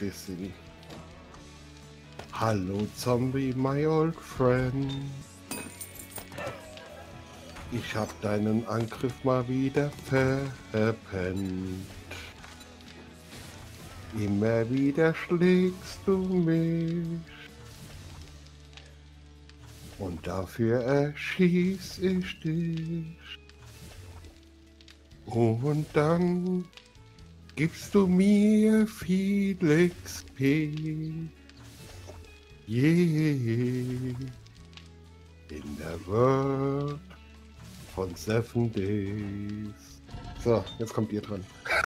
wissen. Hallo Zombie, my old friend. Ich hab deinen Angriff mal wieder verpennt. Immer wieder schlägst du mich. Und dafür erschieß ich dich. Und dann gibst du mir viel XP. Yeah. In der World von Seven Days. So, jetzt kommt ihr dran.